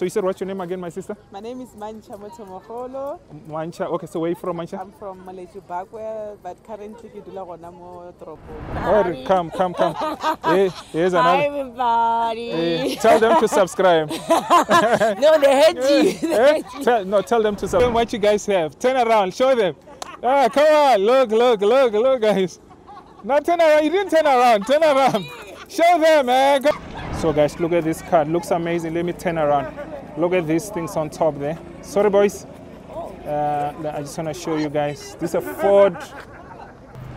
So you said what's your name again, my sister? My name is Mancha Motomogolo. Mancha. Okay, so where are you from, Mancha? I'm from Malaysia Bakwe, but currently ke dula gona mo toropong. Oh, come, come, come. Hey, here's Hi another. everybody. Hey, tell them to subscribe. no, they hate you. Eh? Tell, no, tell them to subscribe. What you guys have. Turn around, show them. Ah, come on, look, look, look, look, guys. No, turn around. You didn't turn around. Turn around. Show them, man. Go- So, guys, look at this car. Looks amazing. Let me turn around. Look at these things on top there. Sorry, boys. Uh, I just want to show you guys. This is a Ford.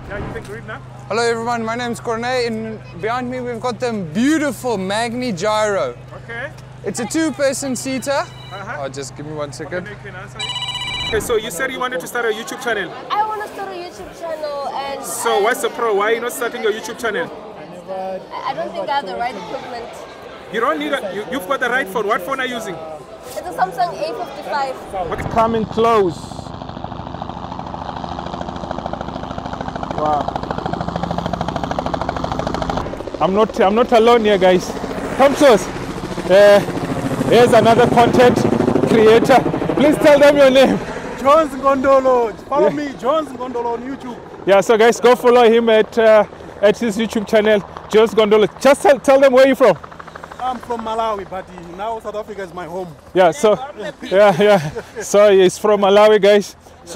Yeah, you can read now. Hello everyone, my name is Cornet and behind me we've got the beautiful Magni Gyro. Okay. It's a two-person seater. Uh-huh. Oh, just give me one second. Okay, so you said you wanted to start a YouTube channel. I want to start a YouTube channel and So what's the pro? Why are you not starting your YouTube channel? I I don't think I have the right equipment. You don't need a, you, you've got the right phone. What phone are you using? It's a Samsung A55. Okay, coming close. Wow. I'm not I'm not alone here guys. Come close. Uh, here's another content creator. Please tell them your name. Jones Ngondolo. Follow Yeah. me, Jones Ngondolo on YouTube. Yeah, so guys, go follow him at uh, at his YouTube channel, Jones Ngondolo. Just tell, tell them where you're from. I'm from Malawi, but now South Africa is my home. Yeah, so yeah, yeah. So he's from Malawi, guys.